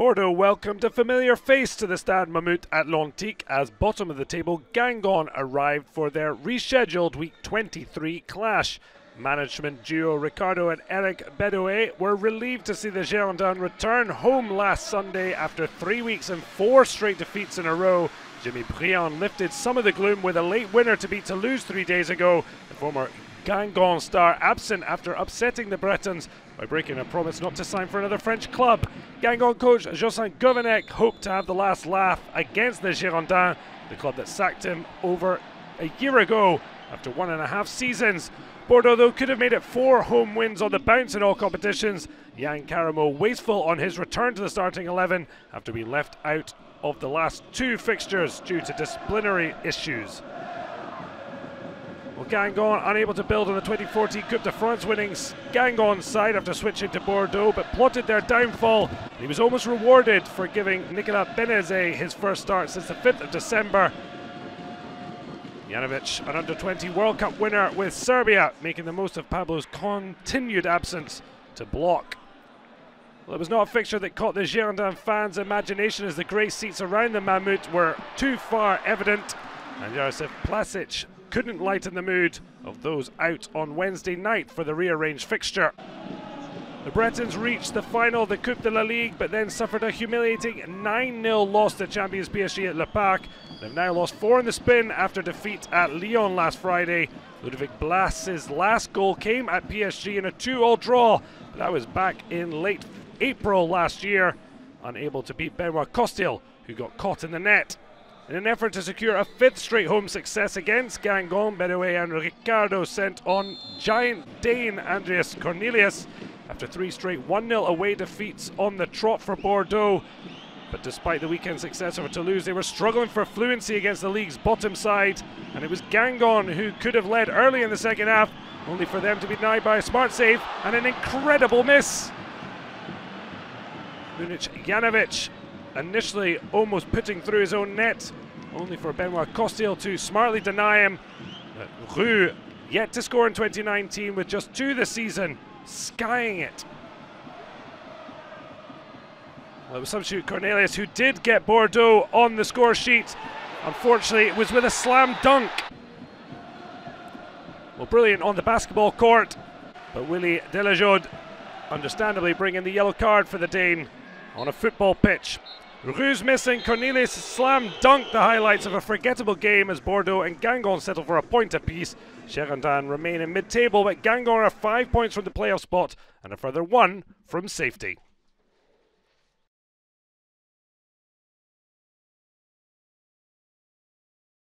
Bordeaux welcomed a familiar face to the Stade Matmut Atlantique as bottom of the table Guingamp arrived for their rescheduled Week 23 clash. Management duo Ricardo and Eric Bedouet were relieved to see the Girondins return home last Sunday after three weeks and four straight defeats in a row. Jimmy Briand lifted some of the gloom with a late winner to beat Toulouse three days ago. The former Guingamp star absent after upsetting the Bretons by breaking a promise not to sign for another French club. Guingamp coach Jocelyn Gourvennec hoped to have the last laugh against the Girondins, the club that sacked him over a year ago after one and a half seasons. Bordeaux, though, could have made it four home wins on the bounce in all competitions. Yann Karamoh wasteful on his return to the starting 11 after being left out of the last two fixtures due to disciplinary issues. Well, Guingamp unable to build on the 2014 Coupe de France winnings Guingamp side after switching to Bordeaux, but plotted their downfall. He was almost rewarded for giving Nicolas Benezet his first start since the 5th of December. Jovanovic, an under 20 World Cup winner with Serbia, making the most of Pablo's continued absence to block. Well, it was not a fixture that caught the Girondin fans' imagination as the grey seats around the Matmut were too far evident, and Josef Plasil couldn't lighten the mood of those out on Wednesday night for the rearranged fixture. The Bretons reached the final of the Coupe de la Ligue, but then suffered a humiliating 9 0 loss to champions PSG at Le Parc. They've now lost four in the spin after defeat at Lyon last Friday. Ludovic Blas's last goal came at PSG in a 2 all draw, but that was back in late April last year, unable to beat Benoit Costil, who got caught in the net. In an effort to secure a fifth straight home success against Guingamp, Bedouet and Ricardo sent on giant Dane Andreas Cornelius after three straight 1 0 away defeats on the trot for Bordeaux. But despite the weekend success over Toulouse, they were struggling for fluency against the league's bottom side, and it was Guingamp who could have led early in the second half, only for them to be denied by a smart save and an incredible miss. Munic Jovanovic initially almost putting through his own net, only for Benoit Costil to smartly deny him. Roux yet to score in 2019 with just two this season skying it. Well, it was substitute Cornelius who did get Bordeaux on the score sheet. Unfortunately, it was with a slam dunk. Well, brilliant on the basketball court, but Willy Delajod understandably bringing the yellow card for the Dane on a football pitch. Roux's missing, Cornelius slam dunk the highlights of a forgettable game as Bordeaux and Guingamp settle for a point apiece. Girondins remain in mid-table, but Guingamp are five points from the playoff spot and a further one from safety.